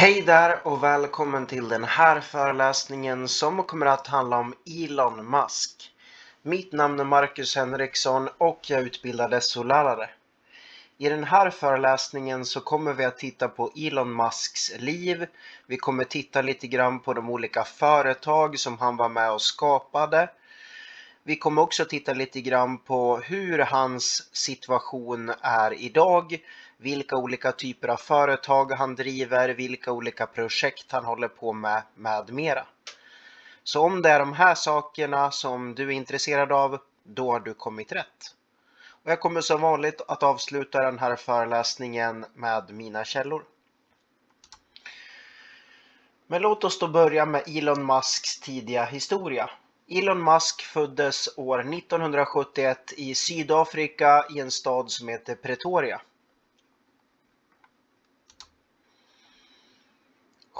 Hej där och välkommen till den här föreläsningen som kommer att handla om Elon Musk. Mitt namn är Marcus Henriksson och jag utbildade SO-lärare. I den här föreläsningen så kommer vi att titta på Elon Musks liv. Vi kommer titta lite grann på de olika företag som han var med och skapade. Vi kommer också titta lite grann på hur hans situation är idag vilka olika typer av företag han driver, vilka olika projekt han håller på med med mera. Så om det är de här sakerna som du är intresserad av, då har du kommit rätt. Och jag kommer som vanligt att avsluta den här föreläsningen med mina källor. Men låt oss då börja med Elon Musks tidiga historia. Elon Musk föddes år 1971 i Sydafrika i en stad som heter Pretoria.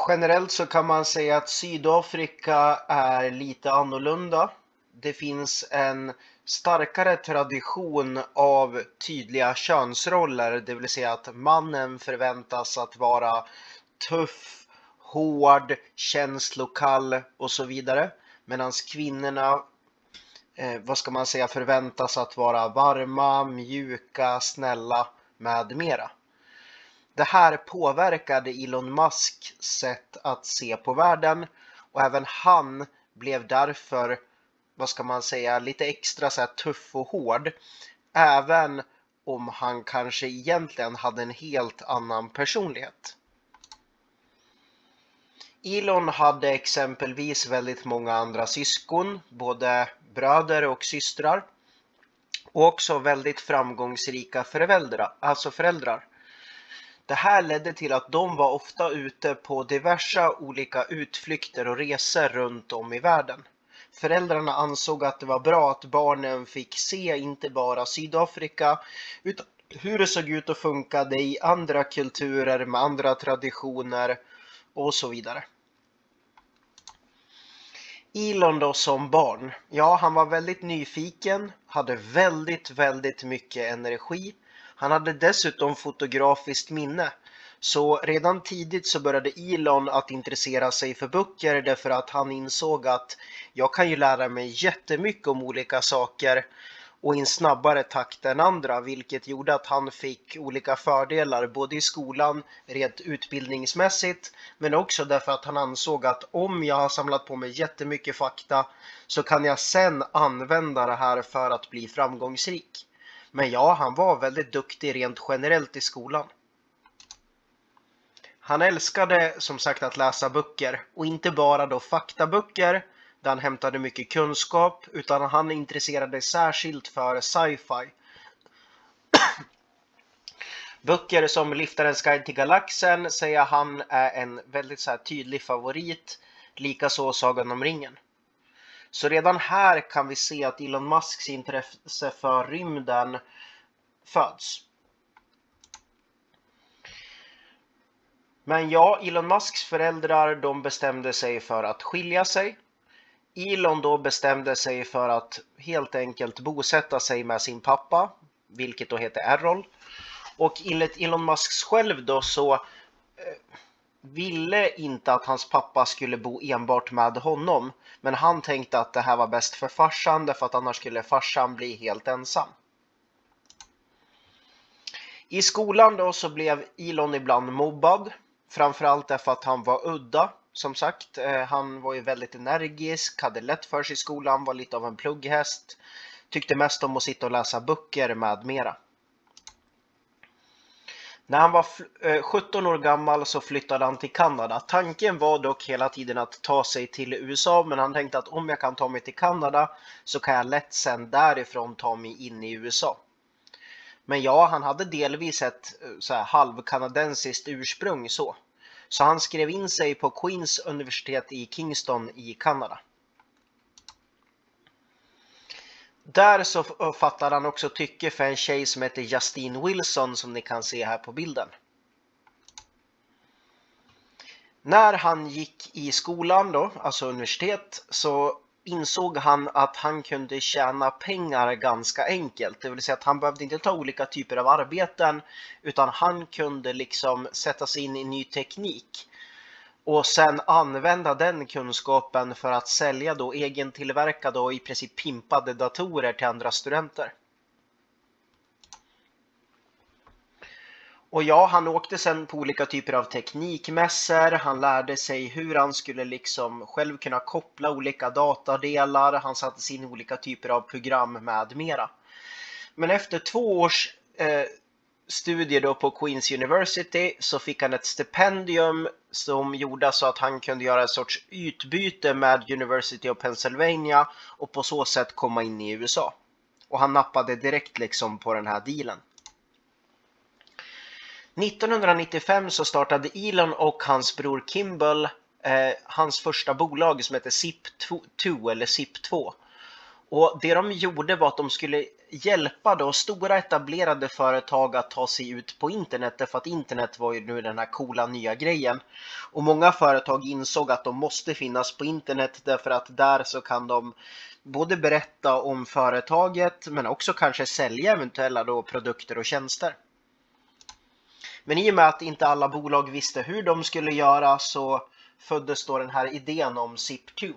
Generellt så kan man säga att Sydafrika är lite annorlunda. Det finns en starkare tradition av tydliga könsroller, det vill säga att mannen förväntas att vara tuff, hård, känslokall och så vidare. Medan kvinnorna, eh, vad ska man säga, förväntas att vara varma, mjuka, snälla med mera. Det här påverkade Elon Musks sätt att se på världen och även han blev därför, vad ska man säga, lite extra så tuff och hård. Även om han kanske egentligen hade en helt annan personlighet. Elon hade exempelvis väldigt många andra syskon, både bröder och systrar. Och också väldigt framgångsrika föräldrar, alltså föräldrar. Det här ledde till att de var ofta ute på diverse olika utflykter och resor runt om i världen. Föräldrarna ansåg att det var bra att barnen fick se inte bara Sydafrika utan hur det såg ut och funkade i andra kulturer med andra traditioner och så vidare. Elon då som barn. Ja, han var väldigt nyfiken, hade väldigt, väldigt mycket energi han hade dessutom fotografiskt minne. Så redan tidigt så började Elon att intressera sig för böcker därför att han insåg att jag kan ju lära mig jättemycket om olika saker och i en snabbare takt än andra vilket gjorde att han fick olika fördelar både i skolan rent utbildningsmässigt men också därför att han ansåg att om jag har samlat på mig jättemycket fakta så kan jag sen använda det här för att bli framgångsrik. Men ja, han var väldigt duktig rent generellt i skolan. Han älskade som sagt att läsa böcker och inte bara då faktaböcker där han hämtade mycket kunskap utan han intresserade särskilt för sci-fi. Böcker som Liftarens guide till galaxen säger han är en väldigt så tydlig favorit. Likaså Sagan om ringen. Så redan här kan vi se att Elon Musks intresse för rymden föds. Men ja, Elon Musks föräldrar de bestämde sig för att skilja sig. Elon då bestämde sig för att helt enkelt bosätta sig med sin pappa, vilket då heter Errol. Och enligt Elon Musks själv då så eh, ville inte att hans pappa skulle bo enbart med honom. Men han tänkte att det här var bäst för farsan därför att annars skulle farsan bli helt ensam. I skolan då så blev Elon ibland mobbad. Framförallt därför att han var udda. Som sagt, eh, han var ju väldigt energisk, hade lätt för sig i skolan, var lite av en plugghäst. Tyckte mest om att sitta och läsa böcker med mera. När han var 17 eh, år gammal så flyttade han till Kanada. Tanken var dock hela tiden att ta sig till USA men han tänkte att om jag kan ta mig till Kanada så kan jag lätt sen därifrån ta mig in i USA. Men ja, han hade delvis ett eh, så här, halvkanadensiskt ursprung så. Så han skrev in sig på Queens universitet i Kingston i Kanada. Där så fattade han också tycke för en tjej som heter Justine Wilson som ni kan se här på bilden. När han gick i skolan då, alltså universitet, så insåg han att han kunde tjäna pengar ganska enkelt. Det vill säga att han behövde inte ta olika typer av arbeten utan han kunde liksom sätta sig in i ny teknik och sen använda den kunskapen för att sälja då egentillverkade och i princip pimpade datorer till andra studenter. Och ja, han åkte sen på olika typer av teknikmässor. Han lärde sig hur han skulle liksom själv kunna koppla olika datadelar. Han satte sig in i olika typer av program med mera. Men efter två års eh, studier då på Queens University så fick han ett stipendium som gjorde så att han kunde göra en sorts utbyte med University of Pennsylvania och på så sätt komma in i USA. Och han nappade direkt liksom på den här dealen. 1995 så startade Elon och hans bror Kimball eh, hans första bolag som heter ZIP2 eller SIP2. Och det de gjorde var att de skulle hjälpa då stora etablerade företag att ta sig ut på internet därför att internet var ju nu den här coola nya grejen. Och många företag insåg att de måste finnas på internet därför att där så kan de både berätta om företaget men också kanske sälja eventuella då produkter och tjänster. Men i och med att inte alla bolag visste hur de skulle göra så föddes då den här idén om ZIP2.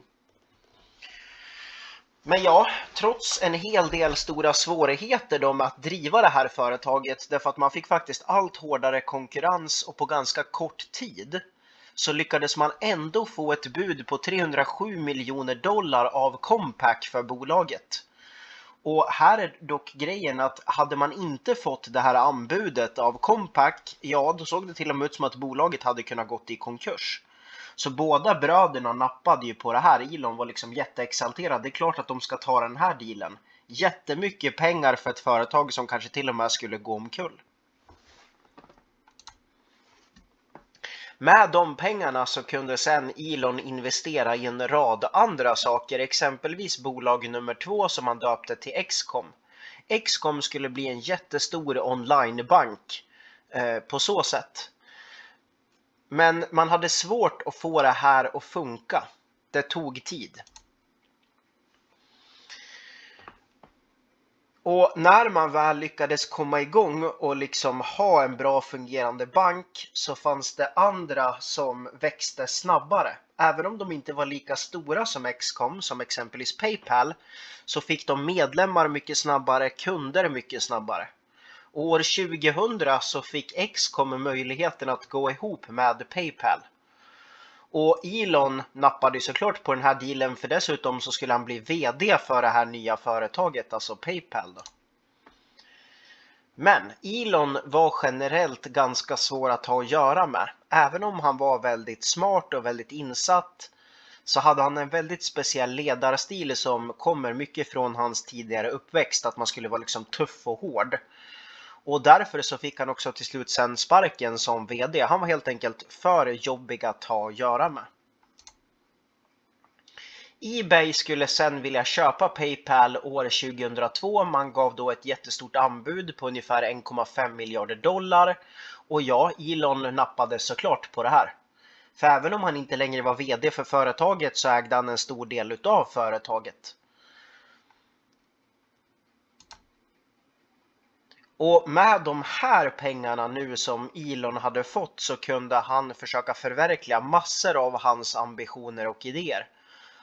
Men ja, trots en hel del stora svårigheter då med att driva det här företaget därför att man fick faktiskt allt hårdare konkurrens och på ganska kort tid så lyckades man ändå få ett bud på 307 miljoner dollar av Compaq för bolaget. Och här är dock grejen att hade man inte fått det här anbudet av Compaq, ja då såg det till och med ut som att bolaget hade kunnat gått i konkurs. Så båda bröderna nappade ju på det här. Elon var liksom jätteexalterad. Det är klart att de ska ta den här dealen. Jättemycket pengar för ett företag som kanske till och med skulle gå omkull. Med de pengarna så kunde sen Elon investera i en rad andra saker, exempelvis bolag nummer två som han döpte till XCOM. XCOM skulle bli en jättestor onlinebank eh, på så sätt. Men man hade svårt att få det här att funka. Det tog tid. Och när man väl lyckades komma igång och liksom ha en bra fungerande bank så fanns det andra som växte snabbare. Även om de inte var lika stora som XCOM, som exempelvis Paypal, så fick de medlemmar mycket snabbare, kunder mycket snabbare. År 2000 så fick XCOM möjligheten att gå ihop med Paypal. Och Elon nappade såklart på den här dealen för dessutom så skulle han bli VD för det här nya företaget, alltså Paypal. Då. Men Elon var generellt ganska svår att ha att göra med. Även om han var väldigt smart och väldigt insatt så hade han en väldigt speciell ledarstil som kommer mycket från hans tidigare uppväxt, att man skulle vara liksom tuff och hård. Och därför så fick han också till slut sen sparken som VD. Han var helt enkelt för jobbig att ha att göra med. Ebay skulle sen vilja köpa Paypal år 2002. Man gav då ett jättestort anbud på ungefär 1,5 miljarder dollar. Och ja, Elon nappade såklart på det här. För även om han inte längre var VD för företaget så ägde han en stor del utav företaget. Och med de här pengarna nu som Elon hade fått så kunde han försöka förverkliga massor av hans ambitioner och idéer.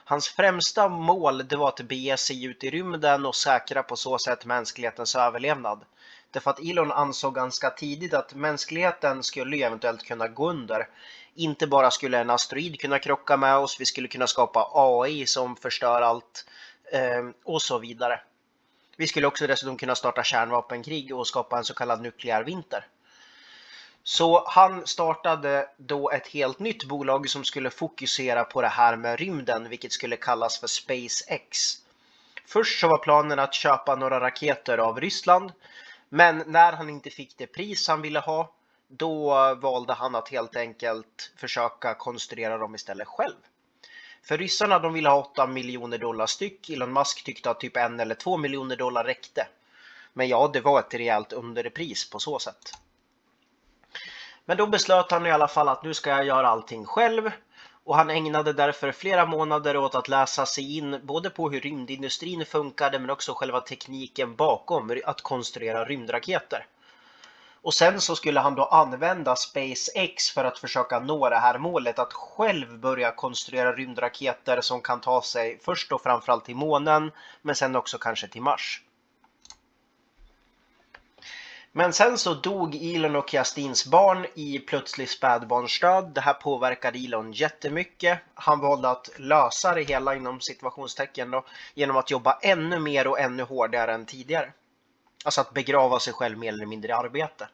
Hans främsta mål det var att bege sig ut i rymden och säkra på så sätt mänsklighetens överlevnad. Därför att Elon ansåg ganska tidigt att mänskligheten skulle eventuellt kunna gå under. Inte bara skulle en asteroid kunna krocka med oss, vi skulle kunna skapa AI som förstör allt eh, och så vidare. Vi skulle också dessutom kunna starta kärnvapenkrig och skapa en så kallad nukleär vinter. Så han startade då ett helt nytt bolag som skulle fokusera på det här med rymden, vilket skulle kallas för SpaceX. Först så var planen att köpa några raketer av Ryssland, men när han inte fick det pris han ville ha, då valde han att helt enkelt försöka konstruera dem istället själv. För ryssarna de ville ha 8 miljoner dollar styck. Elon Musk tyckte att typ en eller två miljoner dollar räckte. Men ja, det var ett rejält underpris på så sätt. Men då beslöt han i alla fall att nu ska jag göra allting själv. Och han ägnade därför flera månader åt att läsa sig in både på hur rymdindustrin funkade men också själva tekniken bakom att konstruera rymdraketer. Och sen så skulle han då använda SpaceX för att försöka nå det här målet att själv börja konstruera rymdraketer som kan ta sig först och framförallt till månen men sen också kanske till Mars. Men sen så dog Elon och Justins barn i plötslig spädbarnsdöd. Det här påverkade Elon jättemycket. Han valde att lösa det hela inom situationstecken då, genom att jobba ännu mer och ännu hårdare än tidigare. Alltså att begrava sig själv mer eller mindre i arbete.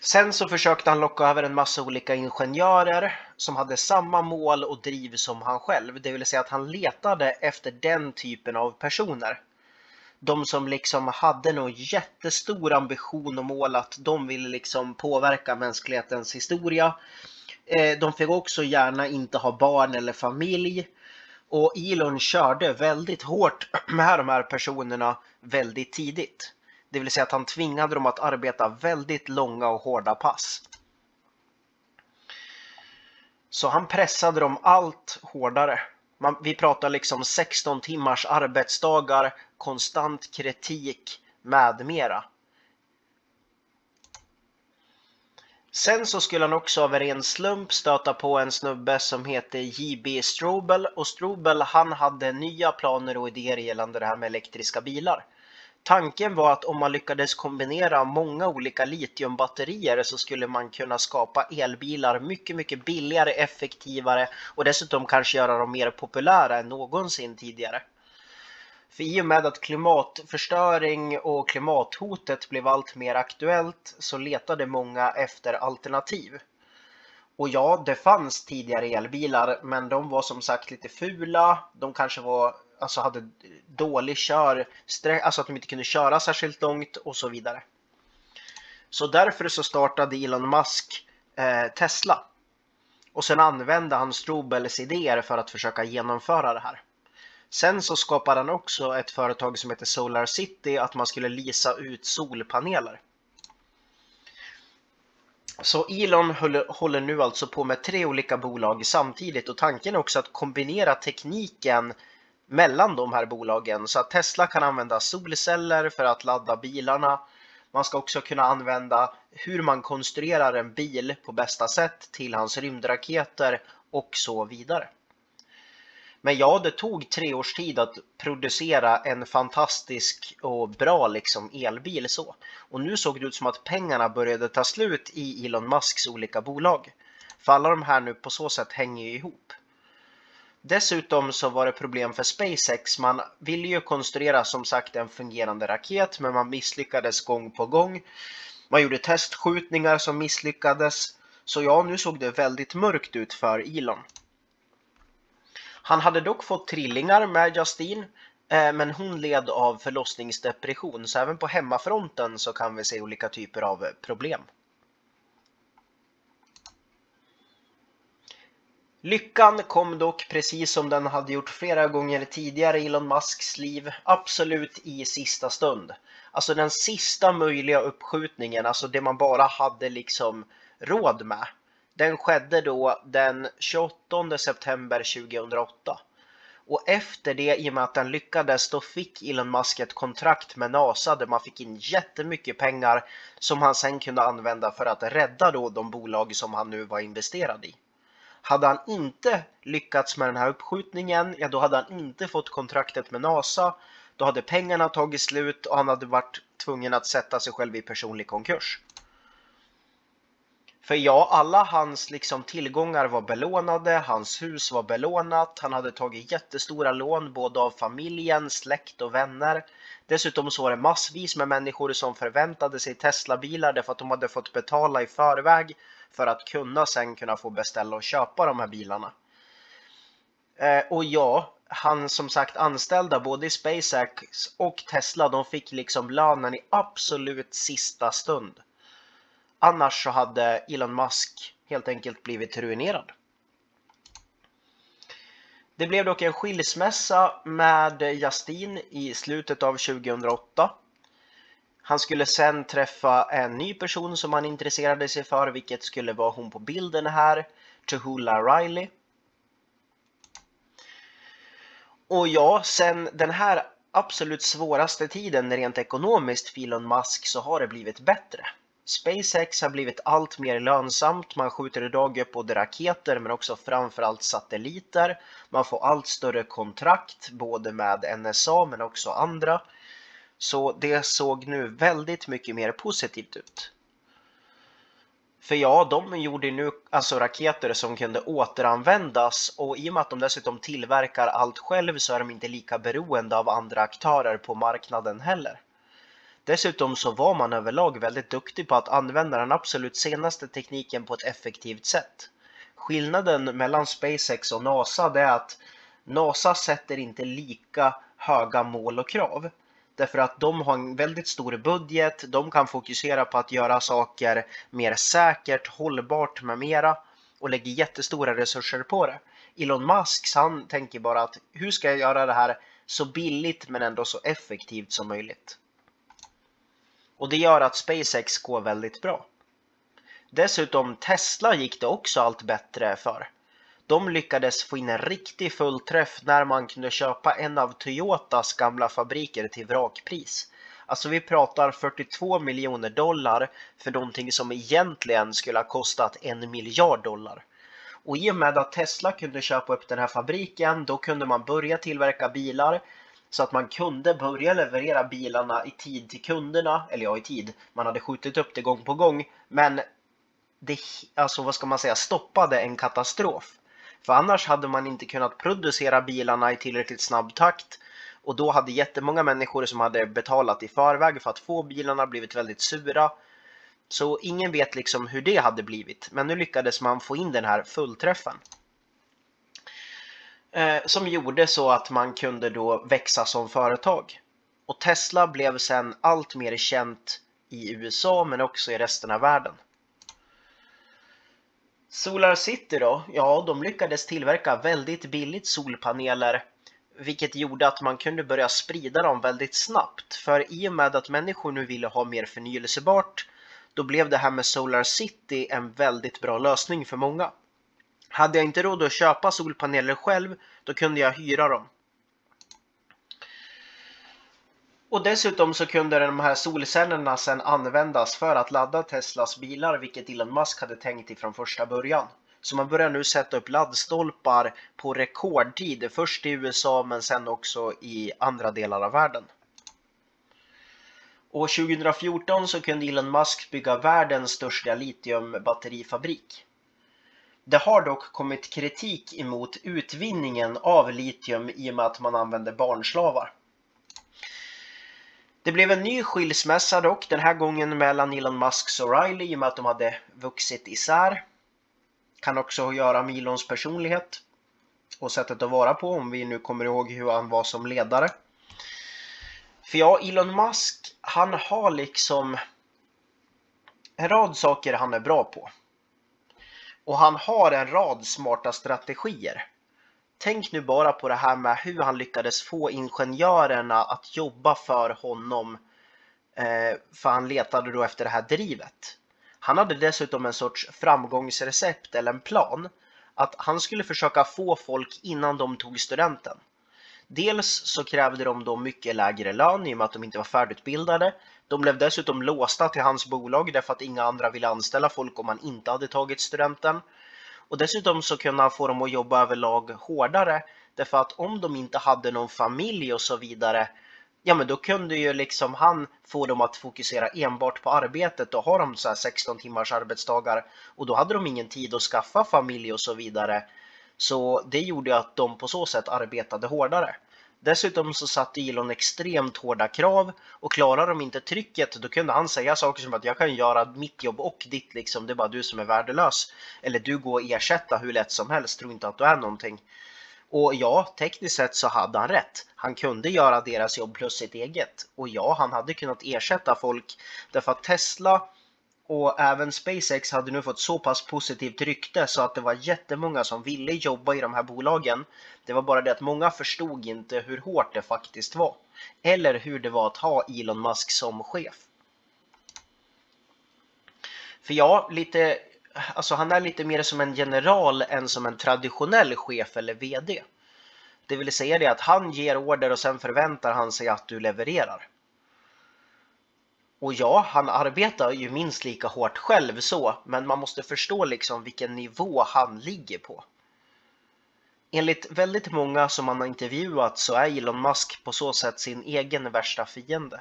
Sen så försökte han locka över en massa olika ingenjörer som hade samma mål och driv som han själv. Det vill säga att han letade efter den typen av personer. De som liksom hade någon jättestor ambition och mål att de ville liksom påverka mänsklighetens historia. Eh, de fick också gärna inte ha barn eller familj. Och Elon körde väldigt hårt med de här personerna väldigt tidigt. Det vill säga att han tvingade dem att arbeta väldigt långa och hårda pass. Så han pressade dem allt hårdare. Man, vi pratar liksom 16 timmars arbetsdagar, konstant kritik med mera. Sen så skulle han också av en slump stöta på en snubbe som heter JB Strobel och Strobel han hade nya planer och idéer gällande det här med elektriska bilar. Tanken var att om man lyckades kombinera många olika litiumbatterier så skulle man kunna skapa elbilar mycket, mycket billigare, effektivare och dessutom kanske göra dem mer populära än någonsin tidigare. För i och med att klimatförstöring och klimathotet blev allt mer aktuellt så letade många efter alternativ. Och ja, det fanns tidigare elbilar, men de var som sagt lite fula. De kanske var, alltså hade dålig körsträcka, alltså att de inte kunde köra särskilt långt och så vidare. Så därför så startade Elon Musk eh, Tesla. Och sen använde han Strobels idéer för att försöka genomföra det här. Sen så skapade han också ett företag som heter Solar City, att man skulle lisa ut solpaneler. Så Elon håller nu alltså på med tre olika bolag samtidigt och tanken är också att kombinera tekniken mellan de här bolagen så att Tesla kan använda solceller för att ladda bilarna. Man ska också kunna använda hur man konstruerar en bil på bästa sätt till hans rymdraketer och så vidare. Men ja, det tog tre års tid att producera en fantastisk och bra liksom elbil så. Och nu såg det ut som att pengarna började ta slut i Elon Musks olika bolag. För alla de här nu på så sätt hänger ju ihop. Dessutom så var det problem för SpaceX. Man ville ju konstruera som sagt en fungerande raket men man misslyckades gång på gång. Man gjorde testskjutningar som misslyckades. Så ja, nu såg det väldigt mörkt ut för Elon. Han hade dock fått trillingar med Justine eh, men hon led av förlossningsdepression så även på hemmafronten så kan vi se olika typer av problem. Lyckan kom dock precis som den hade gjort flera gånger tidigare i Elon Musks liv, absolut i sista stund. Alltså den sista möjliga uppskjutningen, alltså det man bara hade liksom råd med. Den skedde då den 28 september 2008. Och efter det, i och med att den lyckades, då fick Elon Musk ett kontrakt med NASA där man fick in jättemycket pengar som han sen kunde använda för att rädda då de bolag som han nu var investerad i. Hade han inte lyckats med den här uppskjutningen, ja då hade han inte fått kontraktet med NASA. Då hade pengarna tagit slut och han hade varit tvungen att sätta sig själv i personlig konkurs. För ja, alla hans liksom tillgångar var belånade, hans hus var belånat, han hade tagit jättestora lån både av familjen, släkt och vänner. Dessutom så var det massvis med människor som förväntade sig Tesla-bilar därför att de hade fått betala i förväg för att kunna sen kunna få beställa och köpa de här bilarna. Eh, och ja, han som sagt anställda både i SpaceX och Tesla, de fick liksom lönen i absolut sista stund. Annars så hade Elon Musk helt enkelt blivit ruinerad. Det blev dock en skilsmässa med Justin i slutet av 2008. Han skulle sen träffa en ny person som han intresserade sig för, vilket skulle vara hon på bilden här, Tehula Riley. Och ja, sen den här absolut svåraste tiden rent ekonomiskt för Elon Musk så har det blivit bättre. SpaceX har blivit allt mer lönsamt. Man skjuter idag upp både raketer men också framförallt satelliter. Man får allt större kontrakt både med NSA men också andra. Så det såg nu väldigt mycket mer positivt ut. För ja, de gjorde nu alltså raketer som kunde återanvändas och i och med att de dessutom tillverkar allt själv så är de inte lika beroende av andra aktörer på marknaden heller. Dessutom så var man överlag väldigt duktig på att använda den absolut senaste tekniken på ett effektivt sätt. Skillnaden mellan SpaceX och NASA det är att NASA sätter inte lika höga mål och krav. Därför att de har en väldigt stor budget, de kan fokusera på att göra saker mer säkert, hållbart med mera och lägger jättestora resurser på det. Elon Musk han tänker bara att hur ska jag göra det här så billigt men ändå så effektivt som möjligt. Och det gör att SpaceX går väldigt bra. Dessutom Tesla gick det också allt bättre för. De lyckades få in en riktig fullträff när man kunde köpa en av Toyotas gamla fabriker till vrakpris. Alltså vi pratar 42 miljoner dollar för någonting som egentligen skulle ha kostat en miljard dollar. Och i och med att Tesla kunde köpa upp den här fabriken då kunde man börja tillverka bilar så att man kunde börja leverera bilarna i tid till kunderna. Eller ja, i tid. Man hade skjutit upp det gång på gång. Men det, alltså vad ska man säga, stoppade en katastrof. För annars hade man inte kunnat producera bilarna i tillräckligt snabb takt och då hade jättemånga människor som hade betalat i förväg för att få bilarna blivit väldigt sura. Så ingen vet liksom hur det hade blivit. Men nu lyckades man få in den här fullträffen. Eh, som gjorde så att man kunde då växa som företag. Och Tesla blev sen allt mer känt i USA men också i resten av världen. Solar City då? Ja, de lyckades tillverka väldigt billigt solpaneler vilket gjorde att man kunde börja sprida dem väldigt snabbt. För i och med att människor nu ville ha mer förnyelsebart då blev det här med Solar City en väldigt bra lösning för många. Hade jag inte råd att köpa solpaneler själv, då kunde jag hyra dem. Och dessutom så kunde de här solcellerna sedan användas för att ladda Teslas bilar, vilket Elon Musk hade tänkt ifrån första början. Så man börjar nu sätta upp laddstolpar på rekordtid, först i USA men sen också i andra delar av världen. År 2014 så kunde Elon Musk bygga världens största litiumbatterifabrik. Det har dock kommit kritik emot utvinningen av litium i och med att man använder barnslavar. Det blev en ny skilsmässa dock, den här gången mellan Elon Musks och Riley i och med att de hade vuxit isär. Kan också ha att göra med Elons personlighet och sättet att vara på om vi nu kommer ihåg hur han var som ledare. För ja, Elon Musk, han har liksom en rad saker han är bra på. Och han har en rad smarta strategier. Tänk nu bara på det här med hur han lyckades få ingenjörerna att jobba för honom. Eh, för han letade då efter det här drivet. Han hade dessutom en sorts framgångsrecept eller en plan. Att han skulle försöka få folk innan de tog studenten. Dels så krävde de då mycket lägre lön i och med att de inte var färdigutbildade. De blev dessutom låsta till hans bolag därför att inga andra ville anställa folk om man inte hade tagit studenten. Och dessutom så kunde han få dem att jobba överlag hårdare därför att om de inte hade någon familj och så vidare Ja men då kunde ju liksom han få dem att fokusera enbart på arbetet och ha de så 16 timmars arbetsdagar och då hade de ingen tid att skaffa familj och så vidare. Så det gjorde att de på så sätt arbetade hårdare. Dessutom så satte Elon extremt hårda krav och klarar de inte trycket då kunde han säga saker som att jag kan göra mitt jobb och ditt liksom, det är bara du som är värdelös. Eller du går att ersätta hur lätt som helst, tro inte att du är någonting. Och ja, tekniskt sett så hade han rätt. Han kunde göra deras jobb plus sitt eget. Och ja, han hade kunnat ersätta folk därför att Tesla och även SpaceX hade nu fått så pass positivt rykte så att det var jättemånga som ville jobba i de här bolagen. Det var bara det att många förstod inte hur hårt det faktiskt var. Eller hur det var att ha Elon Musk som chef. För ja, lite, alltså han är lite mer som en general än som en traditionell chef eller VD. Det vill säga det att han ger order och sen förväntar han sig att du levererar. Och ja, han arbetar ju minst lika hårt själv så, men man måste förstå liksom vilken nivå han ligger på. Enligt väldigt många som man har intervjuat så är Elon Musk på så sätt sin egen värsta fiende.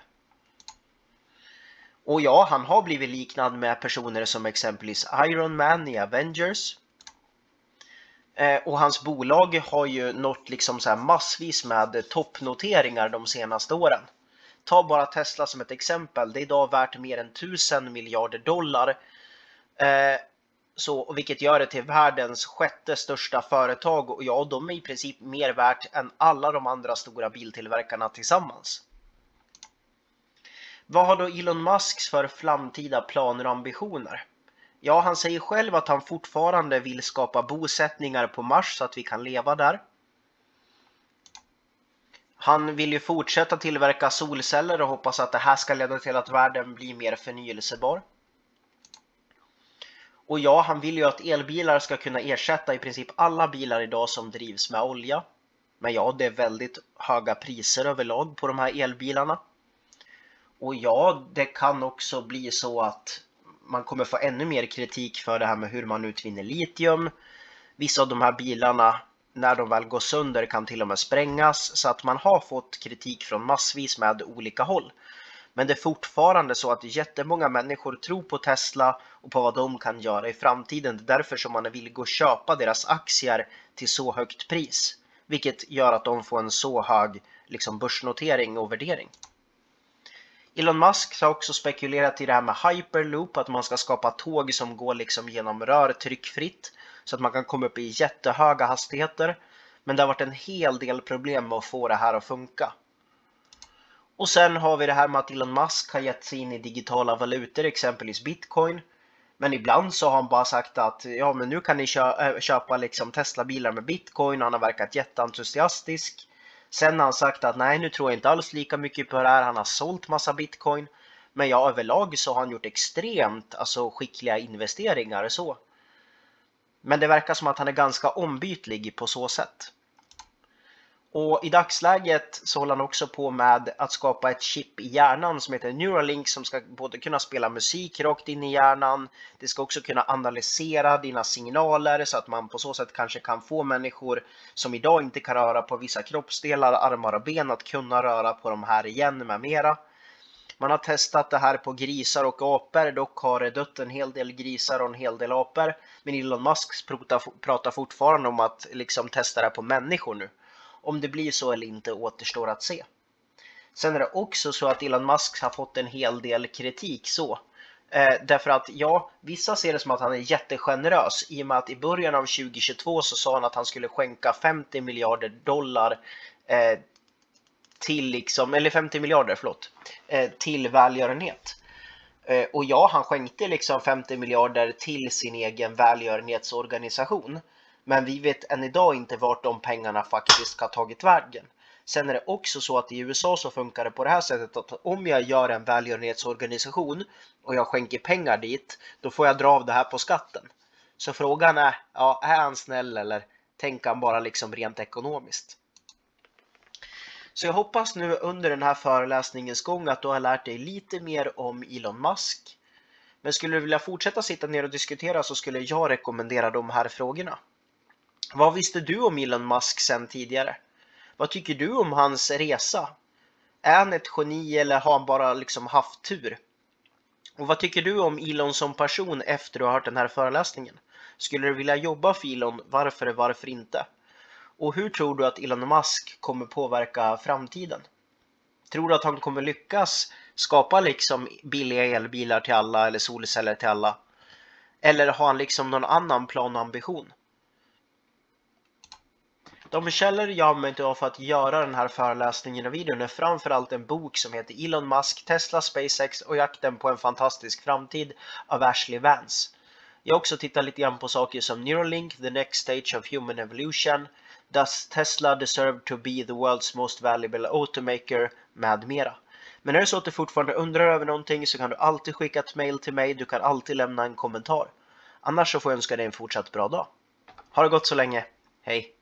Och ja, han har blivit liknad med personer som exempelvis Iron Man i Avengers. Eh, och hans bolag har ju nått liksom så massvis med toppnoteringar de senaste åren. Ta bara Tesla som ett exempel. Det är idag värt mer än 1000 miljarder dollar. Eh, så, vilket gör det till världens sjätte största företag och ja, de är i princip mer värt än alla de andra stora biltillverkarna tillsammans. Vad har då Elon Musks för framtida planer och ambitioner? Ja, han säger själv att han fortfarande vill skapa bosättningar på Mars så att vi kan leva där. Han vill ju fortsätta tillverka solceller och hoppas att det här ska leda till att världen blir mer förnyelsebar. Och ja, han vill ju att elbilar ska kunna ersätta i princip alla bilar idag som drivs med olja. Men ja, det är väldigt höga priser överlag på de här elbilarna. Och ja, det kan också bli så att man kommer få ännu mer kritik för det här med hur man utvinner litium. Vissa av de här bilarna, när de väl går sönder, kan till och med sprängas. Så att man har fått kritik från massvis med olika håll. Men det är fortfarande så att jättemånga människor tror på Tesla och på vad de kan göra i framtiden. Det är därför som man är villig att köpa deras aktier till så högt pris. Vilket gör att de får en så hög liksom, börsnotering och värdering. Elon Musk har också spekulerat i det här med hyperloop, att man ska skapa tåg som går liksom genom rör tryckfritt så att man kan komma upp i jättehöga hastigheter. Men det har varit en hel del problem med att få det här att funka. Och sen har vi det här med att Elon Musk har gett sig in i digitala valutor, exempelvis bitcoin. Men ibland så har han bara sagt att ja, men nu kan ni eh, köpa liksom Tesla-bilar med bitcoin. och Han har verkat jätteentusiastisk. Sen har han sagt att nej, nu tror jag inte alls lika mycket på det här. Han har sålt massa bitcoin. Men ja, överlag så har han gjort extremt alltså, skickliga investeringar så. Men det verkar som att han är ganska ombytlig på så sätt. Och i dagsläget så håller han också på med att skapa ett chip i hjärnan som heter Neuralink som ska både kunna spela musik rakt in i hjärnan. Det ska också kunna analysera dina signaler så att man på så sätt kanske kan få människor som idag inte kan röra på vissa kroppsdelar, armar och ben att kunna röra på de här igen med mera. Man har testat det här på grisar och apor, dock har det dött en hel del grisar och en hel del apor. Men Elon Musk pratar fortfarande om att liksom testa det här på människor nu. Om det blir så eller inte återstår att se. Sen är det också så att Elon Musk har fått en hel del kritik så. Eh, därför att ja, vissa ser det som att han är jättegenerös i och med att i början av 2022 så sa han att han skulle skänka 50 miljarder dollar eh, till liksom, eller 50 miljarder förlåt, eh, till välgörenhet. Eh, och ja, han skänkte liksom 50 miljarder till sin egen välgörenhetsorganisation. Men vi vet än idag inte vart de pengarna faktiskt har tagit vägen. Sen är det också så att i USA så funkar det på det här sättet att om jag gör en välgörenhetsorganisation och jag skänker pengar dit, då får jag dra av det här på skatten. Så frågan är, ja, är han snäll eller tänker han bara liksom rent ekonomiskt? Så jag hoppas nu under den här föreläsningens gång att du har lärt dig lite mer om Elon Musk. Men skulle du vilja fortsätta sitta ner och diskutera så skulle jag rekommendera de här frågorna. Vad visste du om Elon Musk sen tidigare? Vad tycker du om hans resa? Är han ett geni eller har han bara liksom haft tur? Och vad tycker du om Elon som person efter att du har hört den här föreläsningen? Skulle du vilja jobba för Elon? Varför och varför inte? Och hur tror du att Elon Musk kommer påverka framtiden? Tror du att han kommer lyckas skapa liksom billiga elbilar till alla eller solceller till alla? Eller har han liksom någon annan plan och ambition? De källor jag använt för att göra den här föreläsningen och videon är framförallt en bok som heter Elon Musk, Tesla, SpaceX och jakten på en fantastisk framtid av Ashley Vance. Jag har också tittat lite grann på saker som Neuralink, The Next Stage of Human Evolution, Does Tesla Deserve to be the World's Most Valuable Automaker med mera. Men är det så att du fortfarande undrar över någonting så kan du alltid skicka ett mail till mig, du kan alltid lämna en kommentar. Annars så får jag önska dig en fortsatt bra dag. Ha det gott så länge, hej!